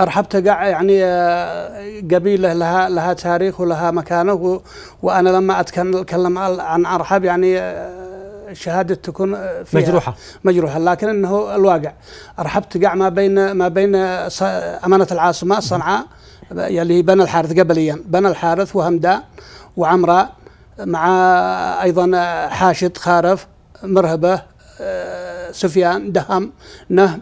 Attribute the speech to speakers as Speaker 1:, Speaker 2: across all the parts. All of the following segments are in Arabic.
Speaker 1: أرحب تقع يعني آه، قبيلة لها لها تاريخ ولها مكانه وأنا لما أتكلم عن أرحب يعني آه، شهادة تكون آه، فيها
Speaker 2: مجروحة.
Speaker 1: مجروحة لكن إنه الواقع. أرحب تقع ما بين ما بين أمانة العاصمة صنعاء يلي هي بني الحارث قبليا. بني الحارث وهمدان وعمراء مع أيضا حاشد خارف مرهبة سفيان دهم نهم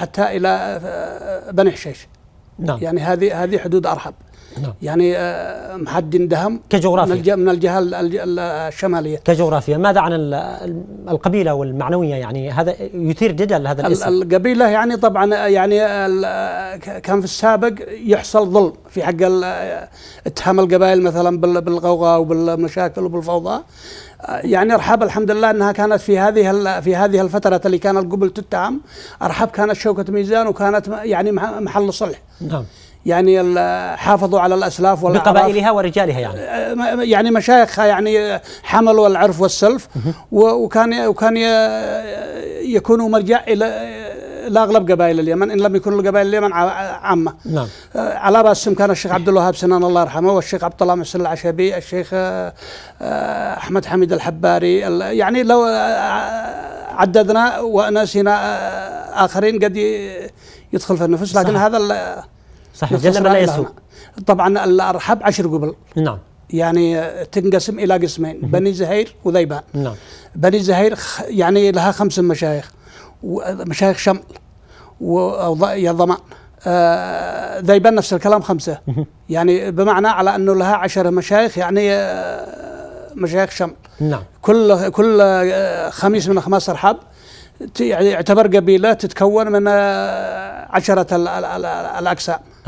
Speaker 1: حتى إلى آه، بني حشيش.
Speaker 2: نعم.
Speaker 1: يعني هذه هذه حدود أرحب
Speaker 2: نعم.
Speaker 1: يعني آه، محد دهم
Speaker 2: كجغرافيا.
Speaker 1: من الج- من الجهة ال- الج- الشمالية.
Speaker 2: كجغرافيا. ماذا عن ال- ال- القبيلة والمعنوية؟ يعني هذا يثير جدل هذا
Speaker 1: ال-
Speaker 2: الاسم.
Speaker 1: القبيلة يعني طبعا يعني ال- ك- كان في السابق يحصل ظلم في حق اتهام القبائل مثلا بال- بالغوغاء وبالمشاكل وبالفوضى. يعني أرحاب الحمد لله إنها كانت في هذه في هذه الفترة اللي كانت قبل تتهم أرحاب كانت شوكة ميزان وكانت يعني مح- محل صلح.
Speaker 2: نعم.
Speaker 1: يعني حافظوا على الأسلاف والأعراف.
Speaker 2: بقبائلها ورجالها يعني.
Speaker 1: آه، يعني مشايخها يعني حملوا العرف والسلف. وكان وكان يكونوا مرجع إلى لاغلب قبائل اليمن إن لم يكونوا قبائل اليمن عامة.
Speaker 2: نعم.
Speaker 1: آه، على رأسهم كان الشيخ عبد الوهاب سنان الله يرحمه والشيخ عبد الله محسن العشبي الشيخ أحمد حميد الحباري ال- يعني لو عددنا ونسينا آخرين قد يدخل في النفس. لكن
Speaker 2: صحيح.
Speaker 1: هذا
Speaker 2: صحيح. جل لا
Speaker 1: هنا. طبعا الأرحاب عشر قبل.
Speaker 2: نعم.
Speaker 1: يعني تنقسم إلى قسمين بني زهير وذيبان.
Speaker 2: نعم.
Speaker 1: بني زهير يعني لها خمس مشايخ ومشايخ شمل ويا ضمان. آه ذيبان نفس الكلام خمسة. يعني بمعنى على أنه لها عشر مشايخ يعني آه مشايخ شمل.
Speaker 2: نعم.
Speaker 1: كل كل آه، خميس من خماس أرحاب ت- يعني يعتبر قبيلة تتكون من آه، عشرة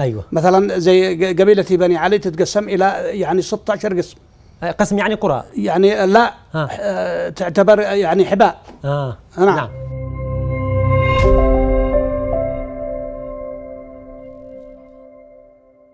Speaker 2: أيوه.
Speaker 1: مثلا زي ق- قبيلة بني علي تتقسم إلى يعني 16 قسم.
Speaker 2: قسم يعني قرى.
Speaker 1: يعني لا
Speaker 2: ها.
Speaker 1: آه، تعتبر يعني حباء.
Speaker 2: آه.
Speaker 1: نعم.
Speaker 2: نعم.